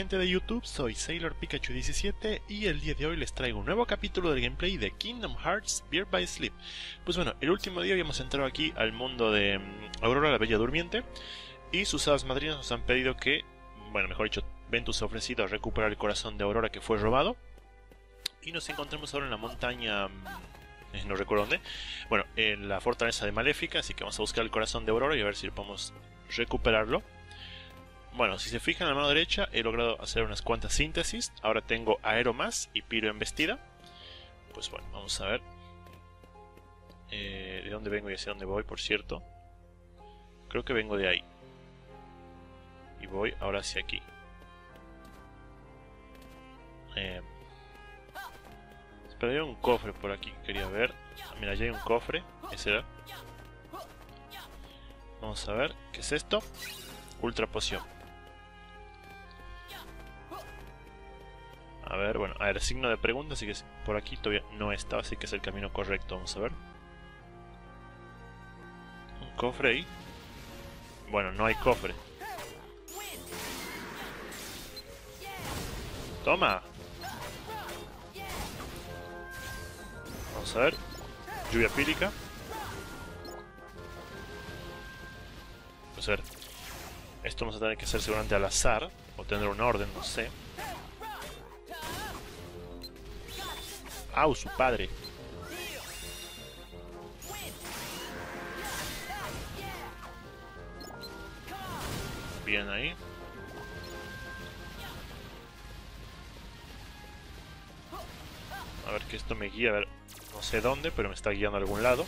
gente de YouTube, soy Sailor Pikachu 17 y el día de hoy les traigo un nuevo capítulo del gameplay de Kingdom Hearts Beer by Sleep. Pues bueno, el último día habíamos entrado aquí al mundo de mm, Aurora la Bella Durmiente y sus hadas madrinas nos han pedido que, bueno, mejor dicho, Ventus ha ofrecido recuperar el corazón de Aurora que fue robado y nos encontramos ahora en la montaña... Mm, eh, no recuerdo dónde. Bueno, en la fortaleza de Maléfica, así que vamos a buscar el corazón de Aurora y a ver si podemos recuperarlo. Bueno, si se fijan en la mano derecha he logrado hacer unas cuantas síntesis. Ahora tengo Aero más y Piro embestida. Pues bueno, vamos a ver. Eh, ¿De dónde vengo y hacia dónde voy, por cierto? Creo que vengo de ahí. Y voy ahora hacia aquí. Eh, pero hay un cofre por aquí que quería ver. Ah, mira, ya hay un cofre. Ese era. Vamos a ver. ¿Qué es esto? Ultra poción. A ver, bueno, a ver, signo de pregunta, así que por aquí todavía no está, así que es el camino correcto, vamos a ver. Un cofre ahí. Bueno, no hay cofre. Toma. Vamos a ver. Lluvia pírica. Pues a ver. Esto vamos a tener que hacer seguramente al azar. O tener un orden, no sé. ¡Au, su padre! Bien ahí. A ver que esto me guía, a ver, no sé dónde, pero me está guiando a algún lado.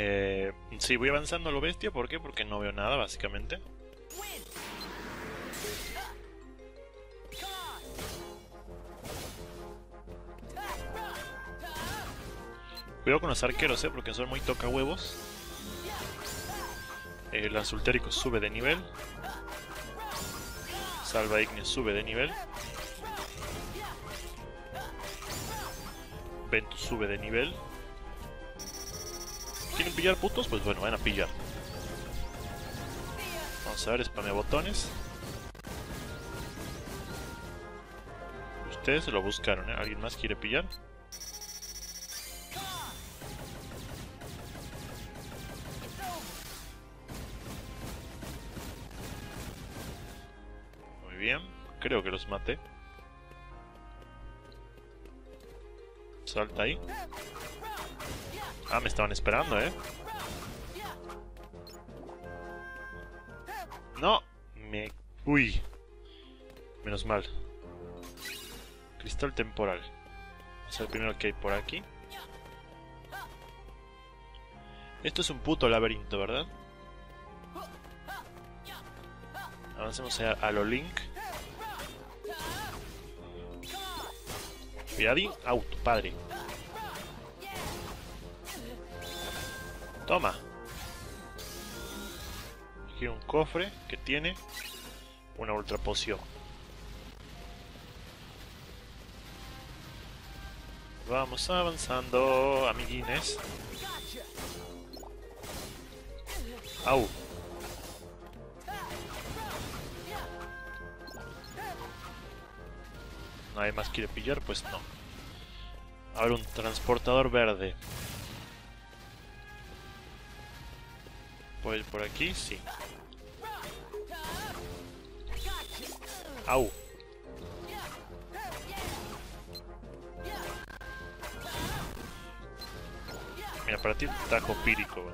Eh, sí, voy avanzando a lo bestia, ¿por qué? Porque no veo nada, básicamente. Cuidado con los arqueros, ¿eh? Porque son muy toca huevos. El azultérico sube de nivel. Salva Ignis sube de nivel. Ventus sube de nivel. ¿Quieren pillar putos? Pues bueno, van a pillar. Vamos a ver, spamea botones. Ustedes se lo buscaron, ¿eh? ¿Alguien más quiere pillar? bien. Creo que los maté. Salta ahí. Ah, me estaban esperando, ¿eh? No. Me... Uy. Menos mal. Cristal temporal. A ver primero que hay por aquí. Esto es un puto laberinto, ¿verdad? Avancemos a, a lo Link. Cuidadín, auto, padre. Toma. Aquí un cofre que tiene una ultra poción. Vamos avanzando, amiguines. Au. nadie más quiere pillar, pues no. A ver, un transportador verde. ¿Puedo ir por aquí? Sí. Au. Mira, para ti tajo pírico.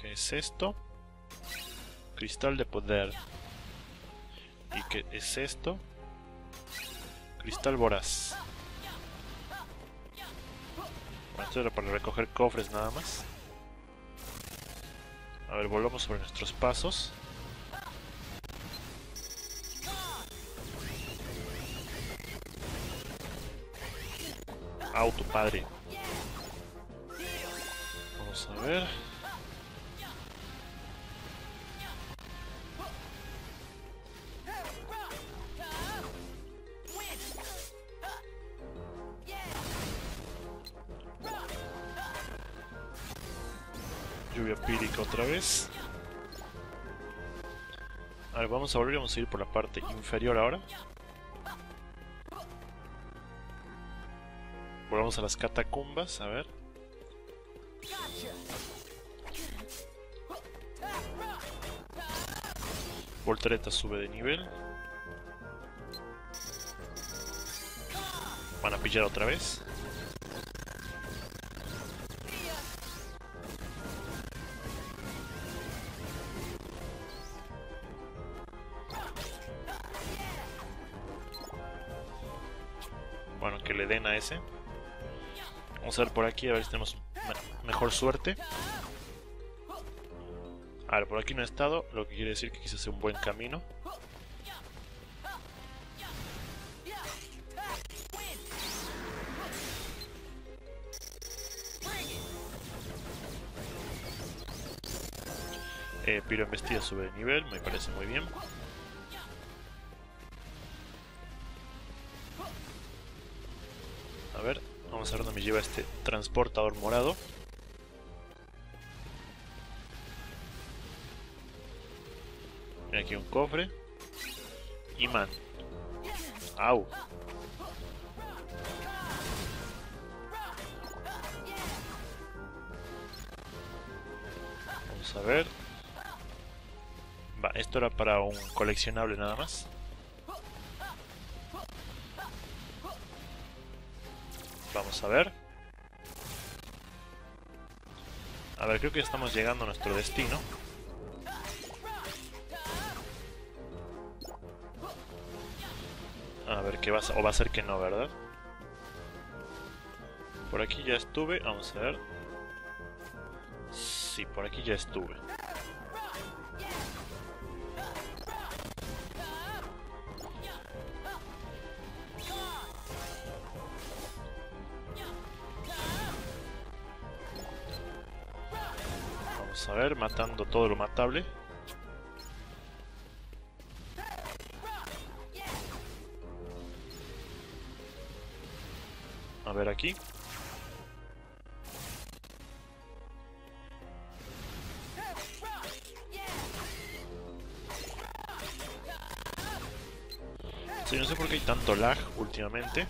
¿Qué es esto? Cristal de poder. ¿Y qué es esto? Cristal voraz. Esto era para recoger cofres nada más. A ver, volvamos sobre nuestros pasos. Auto, padre. Vamos a ver. Vez. A ver, vamos a volver, vamos a ir por la parte inferior ahora. Volvamos a las catacumbas, a ver. Voltereta sube de nivel. Van a pillar otra vez. Bueno, que le den a ese. Vamos a ver por aquí, a ver si tenemos mejor suerte. A ver, por aquí no he estado, lo que quiere decir que quise hacer un buen camino. Eh, Piro Embestida sube de nivel, me parece muy bien. Vamos a ver dónde me lleva este transportador morado. Mira aquí un cofre. Imán. Au. Vamos a ver. Va, esto era para un coleccionable nada más. A ver. A ver, creo que estamos llegando a nuestro destino. A ver qué va o va a ser que no, ¿verdad? Por aquí ya estuve, vamos a ver. Sí, por aquí ya estuve. Matando todo lo matable. A ver aquí. Sí, no sé por qué hay tanto lag últimamente.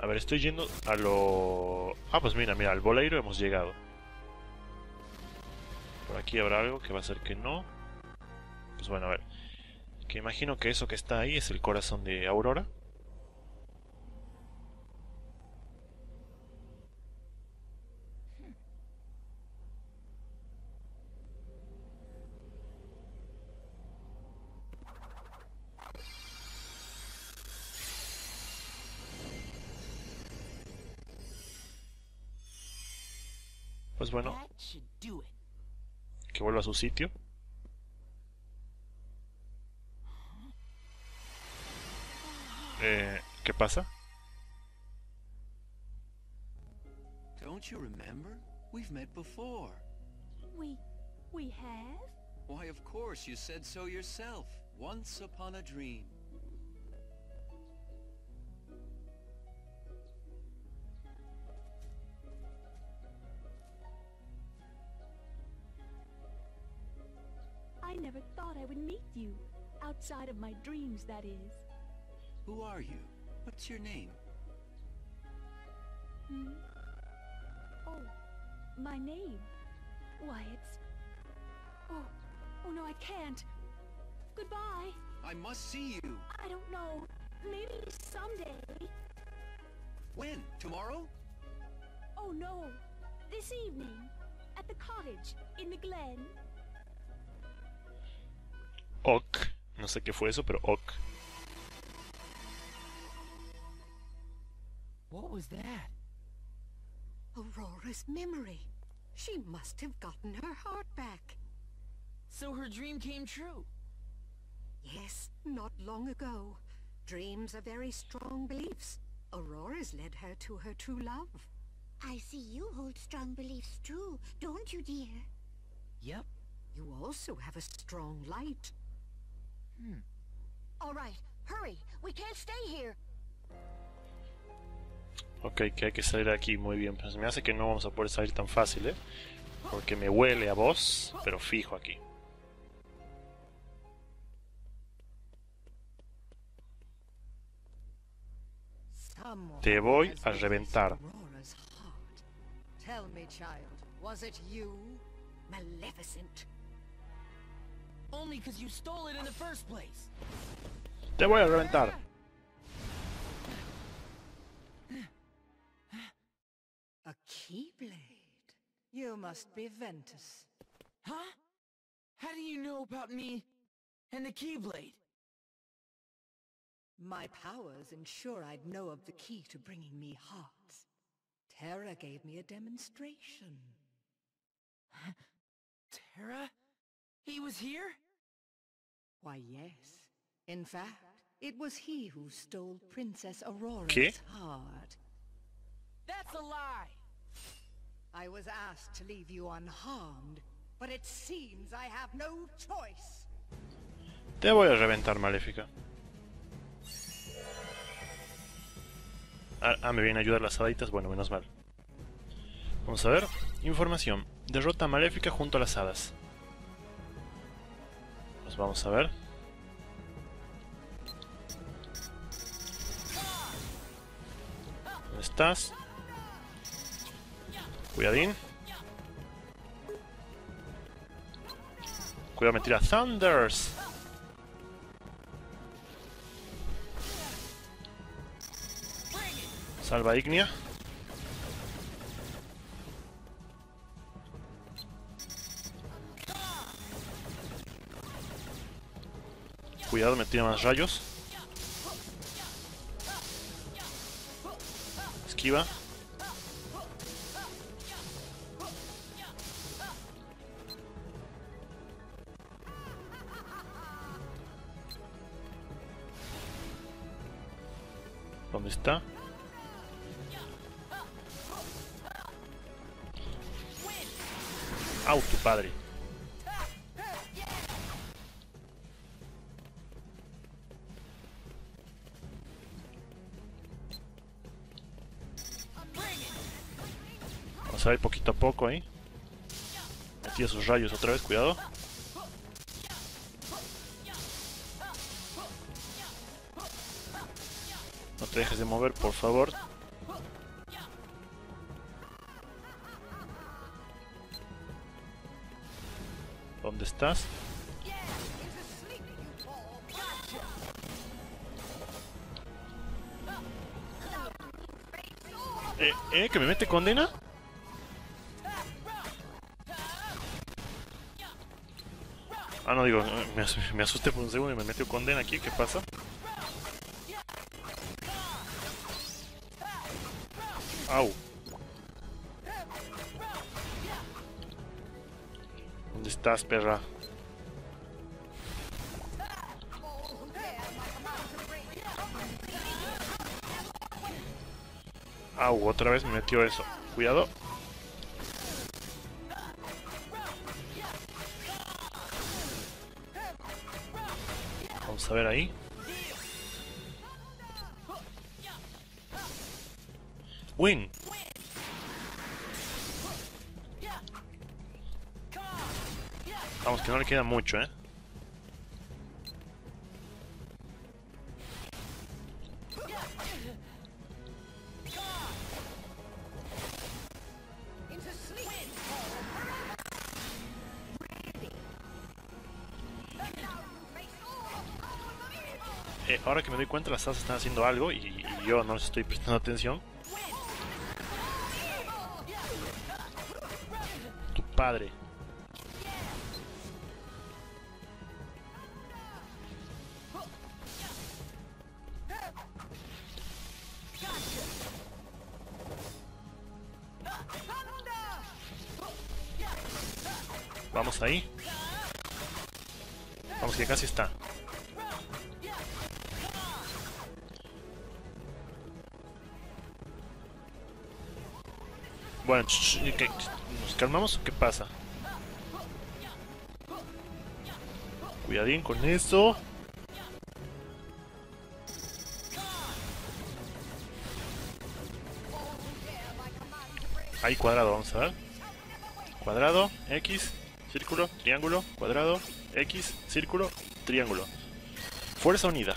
A ver, estoy yendo a lo... Ah, pues mira, mira, al boleiro hemos llegado. Por aquí habrá algo que va a ser que no. Pues bueno, a ver. Que imagino que eso que está ahí es el corazón de Aurora. Pues bueno, que vuelva a su sitio. Eh, ¿Qué pasa? Don't you remember? We've met before. We... we have? Why, of course, you said so yourself. Once upon a dream. You. Outside of my dreams, that is. Who are you? What's your name? Hmm? Oh, my name. Why, it's... Oh, oh no, I can't. Goodbye. I must see you. I don't know. Maybe someday. When? Tomorrow? Oh no. This evening. At the cottage. In the glen. Ok. No sé qué fue eso, pero ok. What was that? Aurora's memory. She must have gotten her heart back. So her dream came true. Yes, not long ago. Dreams are very strong beliefs. Aurora's led her to her true love. I see you hold strong beliefs too, don't you, dear? Yep. You also have a strong light. All right, hurry. We can't stay here. Ok, que hay que salir de aquí muy bien. Pues me hace que no vamos a poder salir tan fácil, ¿eh? Porque me huele a voz, pero fijo aquí. Te voy a reventar. Tell me, child, was it you? Maleficent. Only because you stole it in the first place. Te voy a reventar. A keyblade. You must be Ventus. Huh? How do you know about me and the Keyblade? My powers ensure I'd know of the key to bringing me hearts. Terra gave me a demonstration. Terra? He was here? Why, yes. In fact, it was he who stole Princess Aurora's ¿Qué? heart. That's a lie! I was asked to leave you unharmed, but it seems I have no choice. Te voy a reventar, Maléfica. Ah, ah, me vienen a ayudar las haditas. Bueno, menos mal. Vamos a ver. Información. Derrota a Maléfica junto a las hadas. Pues vamos a ver. ¿Dónde estás? Cuidadín. Cuidado, me tira Thunders. Salva Ignia. Cuidado, me tira más rayos. Esquiva. ¿Dónde está? ¡Au, tu padre! Vamos a ir poquito a poco ahí. Metí esos rayos otra vez, cuidado. No te dejes de mover, por favor. ¿Dónde estás? Eh, eh, que me mete condena. Ah, no digo, me, as- asusté por un segundo y me metió condena aquí, ¿qué pasa? Au. ¿Dónde estás, perra? Au, otra vez me metió eso. Cuidado. A ver ahí. Win. Vamos, que no le queda mucho, ¿eh? Eh, ahora que me doy cuenta, las hadas están haciendo algo y, y yo no les estoy prestando atención. Tu padre. Vamos ahí. Vamos que casi está. Bueno, ¿qué- ¿nos calmamos o qué pasa? Cuidadín con eso. Ahí cuadrado, vamos a ver. Cuadrado, X, círculo, triángulo, cuadrado, X, círculo, triángulo. Fuerza unida.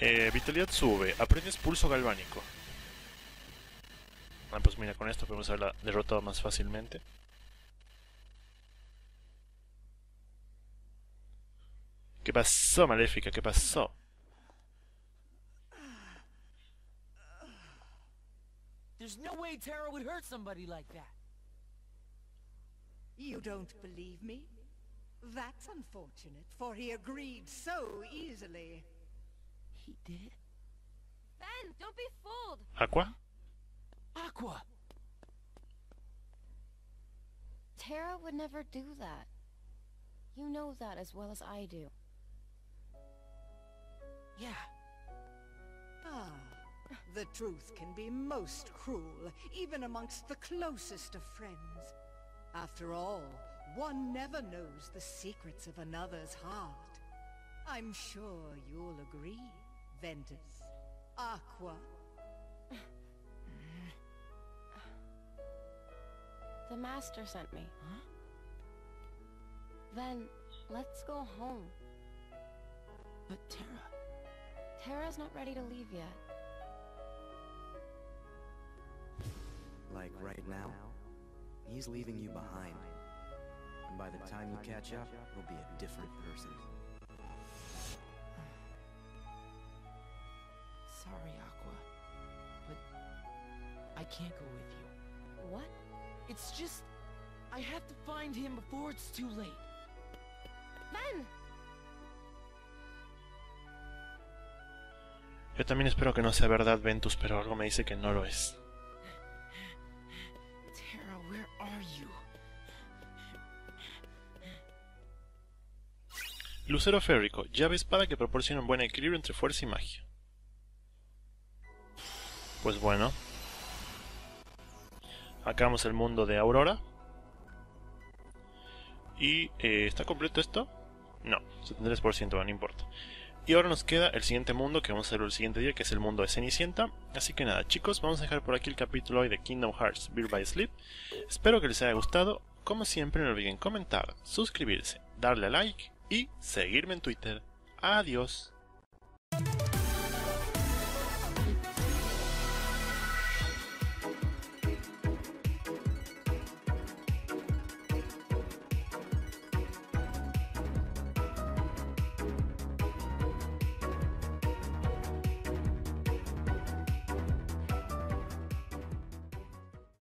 Eh, vitalidad sube. Aprendes pulso galvánico. Ah, pues mira, con esto podemos haberla derrotado más fácilmente. ¿Qué pasó, Maléfica? ¿Qué pasó? There's no way Tara would hurt somebody like that. You don't believe me? That's unfortunate, for he agreed so easily. He did? Ben, don't be fooled. ¿Aqua? Aqua! Tara would never do that. You know that as well as I do. Yeah. Ah, the truth can be most cruel, even amongst the closest of friends. After all, one never knows the secrets of another's heart. I'm sure you'll agree, Ventus. Aqua. The Master sent me. Huh? Then, let's go home. But Tara... Tara's not ready to leave yet. Like right now, he's leaving you behind. And by the time you catch up, he'll be a different person. Sorry, Aqua. But... I can't go with you. It's just... I have to find him before it's too late. Ben! Yo también espero que no sea verdad, Ventus, pero algo me dice que no lo es. Tara, where are you? Lucero férrico, llave espada que proporciona un buen equilibrio entre fuerza y magia. Pues bueno. Acabamos el mundo de Aurora. Y eh, ¿está completo esto? No, 73%, no importa. Y ahora nos queda el siguiente mundo que vamos a hacer el siguiente día, que es el mundo de Cenicienta. Así que nada, chicos, vamos a dejar por aquí el capítulo hoy de Kingdom Hearts Beer by Sleep. Espero que les haya gustado. Como siempre, no olviden comentar, suscribirse, darle a like y seguirme en Twitter. Adiós.